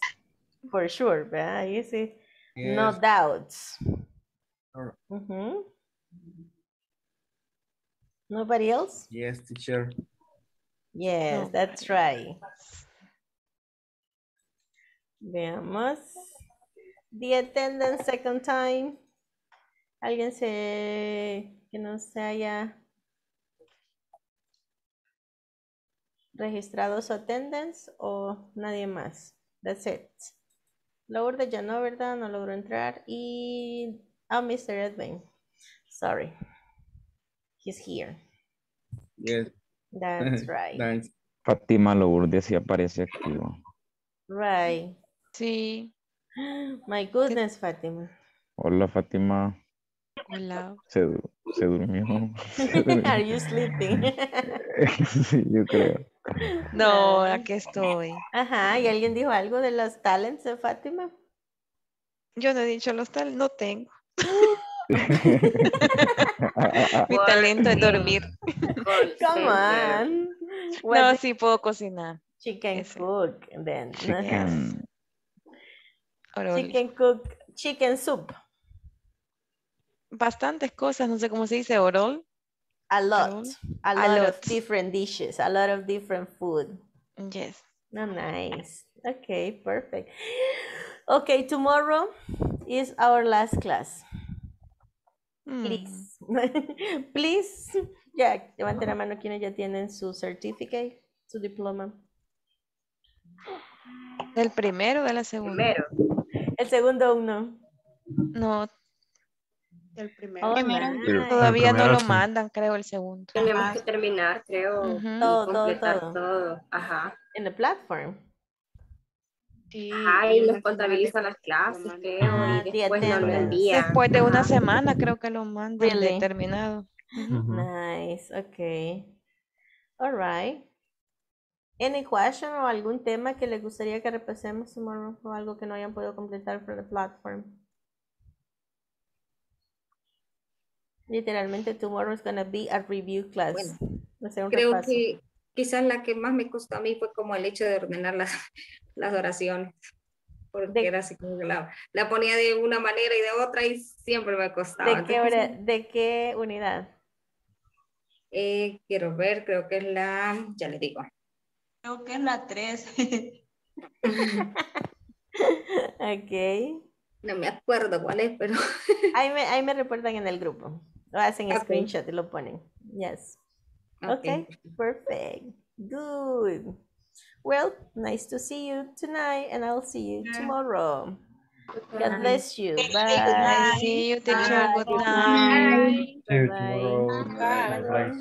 For sure, ¿verdad? Ahí sí. No Yes. doubts. Alright. Mm-hmm. Ujú. Nobody else? Yes, teacher. Yes, that's right. Veamos. The attendance second time. ¿Alguien se que no se haya registrado su attendance o nadie más? That's it. Lourdes ya no, ¿verdad? No logró entrar. Y. Oh, Mr. Edwin. Sorry. He's here. Yes. That's <laughs> right. Thanks. Fátima Lourdes sí aparece activo. Right. Sí. <gasps> My goodness, Fátima. Hola Fátima. Hola. Se, se durmió. Se <laughs> durmió. Are you sleeping? <laughs> sí, yo creo. No, aquí estoy. Ajá, ¿y alguien dijo algo de los talents de Fátima? Yo no he dicho los tal, no tengo. <laughs> Mi talento es dormir. Come on. No, sí puedo cocinar. chicken ese. cook then. Chicken. Chicken cook, chicken soup. Bastantes cosas, no sé cómo se dice, orol. A lot. A A lot of different dishes, a lot of different food. Yes. Oh, nice. Okay, perfect. Okay, tomorrow is our last class. Mm. Please. <laughs> Please. Ya, levanten la mano quienes ya tienen su certificate, su diploma. ¿Del primero o de la segunda? Primero. El segundo uno. No, El primero. Oh, todavía no primero lo sí. mandan, creo, el segundo. Tenemos que terminar, creo, y Todo, todo, completar todo. todo. Ajá. En the platform. Sí, Ajá, y una nos semana contabiliza de las clases, creo, Ah, y después nos lo attendance. envía. Después de una Ajá. semana creo que lo mandan Really? determinado. Ujú. Nice, okay. All right. Any question o algún tema que les gustaría que repasemos tomorrow o algo que no hayan podido completar for the platform? Literalmente tomorrow is gonna be a review class. Creo repaso. que quizás la que más me costó a mí fue como el hecho de ordenar las, <laughs> las oraciones. Porque De- era así como que la, la ponía de una manera y de otra y siempre me costaba. ¿De qué, Entonces, hora- ¿De qué unidad? eh, quiero ver, creo que es la, ya le digo. Creo que es la 3. <laughs> <laughs> Ok. No me acuerdo cuál es, pero Ahí me, ahí me reportan en el grupo. Lo hacen Ok. screenshot y lo ponen. Yes. Okay, perfect. Good. Well, nice to see you tonight, and I'll see you tomorrow. God bless you. Bye. See you, teacher. Good Bye. night. See you Bye. tomorrow. Bye. Bye.